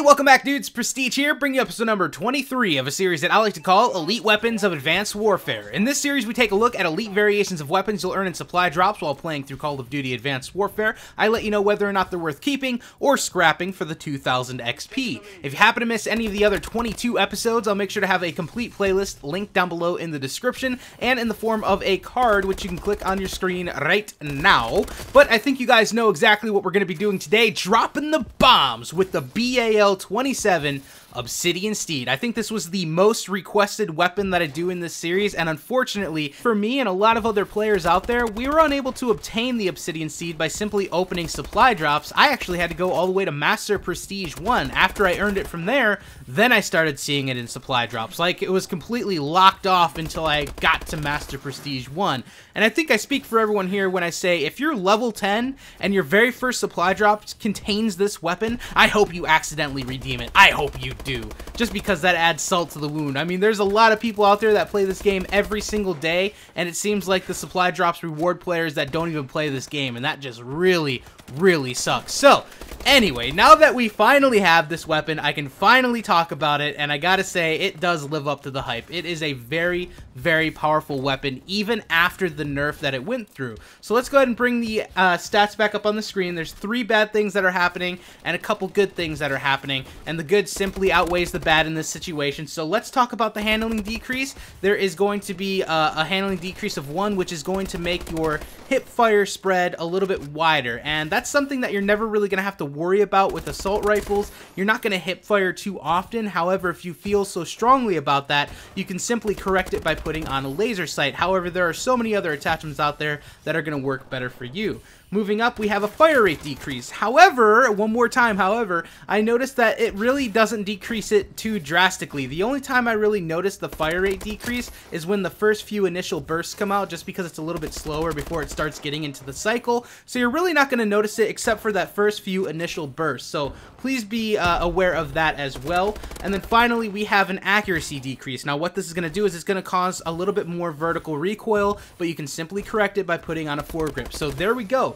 Hey, welcome back dudes, Prestige here, bringing you episode number 23 of a series that I like to call Elite Weapons of Advanced Warfare. In this series, we take a look at elite variations of weapons you'll earn in supply drops while playing through Call of Duty Advanced Warfare. I let you know whether or not they're worth keeping or scrapping for the 2000 XP. If you happen to miss any of the other 22 episodes, I'll make sure to have a complete playlist linked down below in the description and in the form of a card which you can click on your screen right now. But I think you guys know exactly what we're going to be doing today, dropping the bombs with the BAL 27 Obsidian Steed. I think this was the most requested weapon that I do in this series, and unfortunately, for me and a lot of other players out there, we were unable to obtain the Obsidian Steed by simply opening supply drops. I actually had to go all the way to Master Prestige 1. After I earned it from there, then I started seeing it in supply drops. Like, it was completely locked off until I got to Master Prestige 1. And I think I speak for everyone here when I say, if you're level 10 and your very first supply drop contains this weapon, I hope you accidentally redeem it. I hope you do, just because that adds salt to the wound. I mean, there's a lot of people out there that play this game every single day, and it seems like the supply drops reward players that don't even play this game, and that just really, really sucks. So, anyway, now that we finally have this weapon, I can finally talk about it, and I gotta say, it does live up to the hype. It is a very, very powerful weapon, even after the nerf that it went through. So let's go ahead and bring the uh, stats back up on the screen. There's three bad things that are happening, and a couple good things that are happening, and the good simply outweighs the bad in this situation. So let's talk about the handling decrease. There is going to be uh, a handling decrease of one, which is going to make your hip fire spread a little bit wider, and that's something that you're never really to have to worry about with assault rifles. You're not going to hip fire too often. However, if you feel so strongly about that, you can simply correct it by putting on a laser sight. However, there are so many other attachments out there that are going to work better for you. Moving up, we have a fire rate decrease. However, one more time, however, I noticed that it really doesn't decrease it too drastically. The only time I really noticed the fire rate decrease is when the first few initial bursts come out, just because it's a little bit slower before it starts getting into the cycle. So you're really not going to notice it except for that first few initial bursts. So please be uh, aware of that as well. And then finally, we have an accuracy decrease. Now, what this is going to do is it's going to cause a little bit more vertical recoil, but you can simply correct it by putting on a foregrip. So there we go.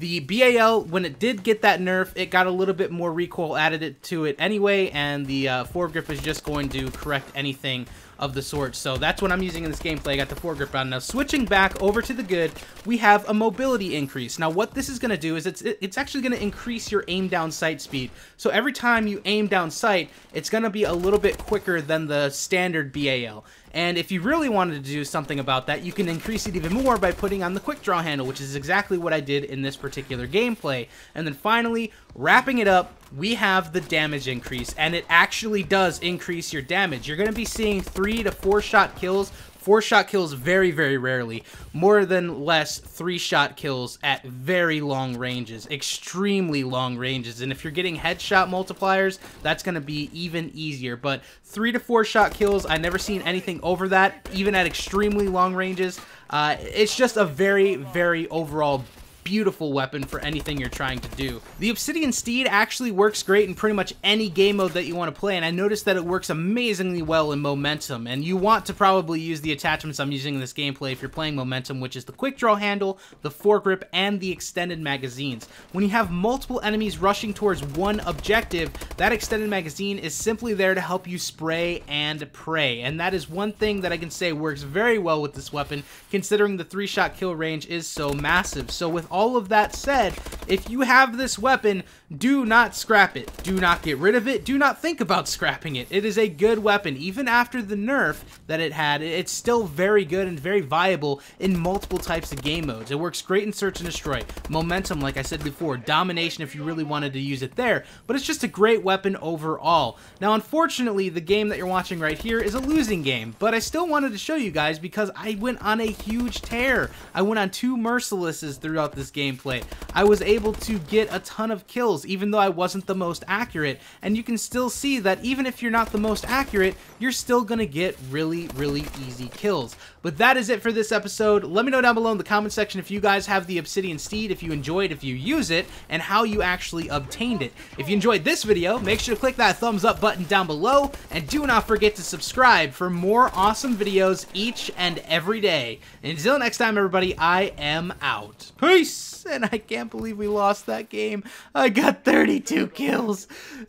The BAL, when it did get that nerf, it got a little bit more recoil added to it anyway, and the uh, foregrip is just going to correct anything of the sort. So that's what I'm using in this gameplay. I got the foregrip on. Now switching back over to the good, we have a mobility increase. Now what this is going to do is it's it's actually going to increase your aim down sight speed. So every time you aim down sight, it's going to be a little bit quicker than the standard BAL. And if you really wanted to do something about that, you can increase it even more by putting on the quick draw handle, which is exactly what I did in this particular gameplay. And then finally, wrapping it up, we have the damage increase, and it actually does increase your damage. You're going to be seeing three to four shot kills Four shot kills very, very rarely. More than less three shot kills at very long ranges, extremely long ranges. And if you're getting headshot multipliers, that's going to be even easier. But three to four shot kills, i never seen anything over that, even at extremely long ranges. Uh, it's just a very, very overall beautiful weapon for anything you're trying to do. The Obsidian Steed actually works great in pretty much any game mode that you want to play, and I noticed that it works amazingly well in Momentum, and you want to probably use the attachments I'm using in this gameplay if you're playing Momentum, which is the Quick Draw handle, the foregrip, and the extended magazines. When you have multiple enemies rushing towards one objective, that extended magazine is simply there to help you spray and pray, and that is one thing that I can say works very well with this weapon, considering the three-shot kill range is so massive. So with all of that said, if you have this weapon, do not scrap it. Do not get rid of it. Do not think about scrapping it. It is a good weapon. Even after the nerf that it had, it's still very good and very viable in multiple types of game modes. It works great in Search and Destroy. Momentum, like I said before. Domination if you really wanted to use it there. But it's just a great weapon overall. Now, unfortunately, the game that you're watching right here is a losing game. But I still wanted to show you guys because I went on a huge tear. I went on two Mercilesses throughout this gameplay. I was able to get a ton of kills even though I wasn't the most accurate. And you can still see that even if you're not the most accurate, you're still going to get really, really easy kills. But that is it for this episode. Let me know down below in the comment section if you guys have the Obsidian Steed, if you enjoy it, if you use it, and how you actually obtained it. If you enjoyed this video, make sure to click that thumbs up button down below, and do not forget to subscribe for more awesome videos each and every day. Until next time, everybody, I am out. Peace! And I can't believe we lost that game. I got 32 kills.